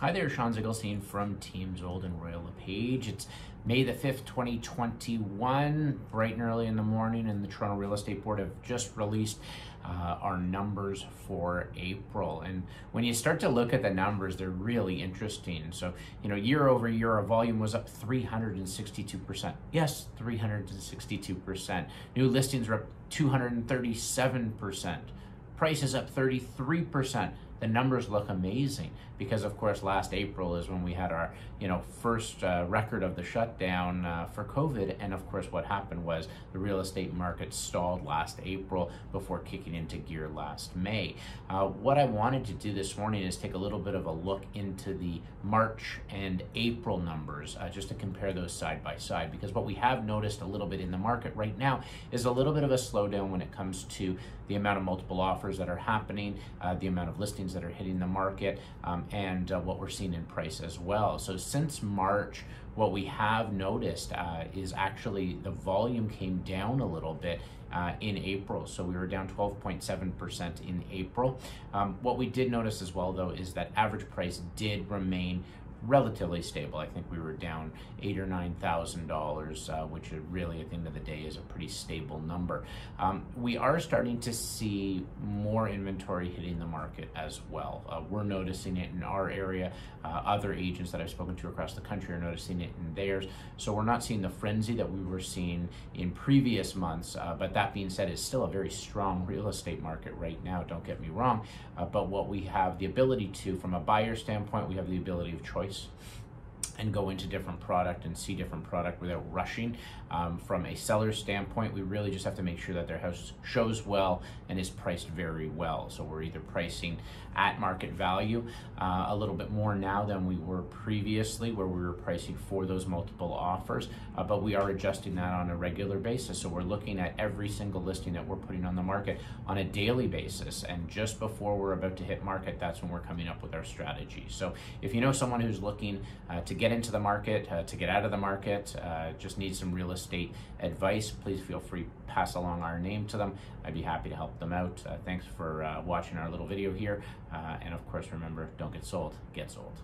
Hi there, Sean Ziegelstein from Team Zold and Royal LePage. It's May the 5th, 2021, bright and early in the morning, and the Toronto Real Estate Board have just released uh, our numbers for April. And when you start to look at the numbers, they're really interesting. So, you know, year over year, our volume was up 362%. Yes, 362%. New listings were up 237%. Prices up 33% the numbers look amazing because of course last April is when we had our you know first uh, record of the shutdown uh, for COVID and of course what happened was the real estate market stalled last April before kicking into gear last May. Uh, what I wanted to do this morning is take a little bit of a look into the March and April numbers uh, just to compare those side by side because what we have noticed a little bit in the market right now is a little bit of a slowdown when it comes to the amount of multiple offers that are happening, uh, the amount of listings that are hitting the market um, and uh, what we're seeing in price as well. So since March, what we have noticed uh, is actually the volume came down a little bit uh, in April. So we were down 12.7% in April. Um, what we did notice as well, though, is that average price did remain relatively stable. I think we were down eight or nine thousand uh, dollars, which really at the end of the day is a pretty stable number. Um, we are starting to see more inventory hitting the market as well. Uh, we're noticing it in our area. Uh, other agents that I've spoken to across the country are noticing it in theirs. So we're not seeing the frenzy that we were seeing in previous months. Uh, but that being said, it's still a very strong real estate market right now. Don't get me wrong. Uh, but what we have the ability to, from a buyer standpoint, we have the ability of choice choice and go into different product and see different product without rushing. Um, from a seller standpoint, we really just have to make sure that their house shows well and is priced very well. So we're either pricing at market value uh, a little bit more now than we were previously, where we were pricing for those multiple offers, uh, but we are adjusting that on a regular basis. So we're looking at every single listing that we're putting on the market on a daily basis. And just before we're about to hit market, that's when we're coming up with our strategy. So if you know someone who's looking uh, to get get into the market, uh, to get out of the market, uh, just need some real estate advice, please feel free to pass along our name to them. I'd be happy to help them out. Uh, thanks for uh, watching our little video here. Uh, and of course, remember, don't get sold, get Zold.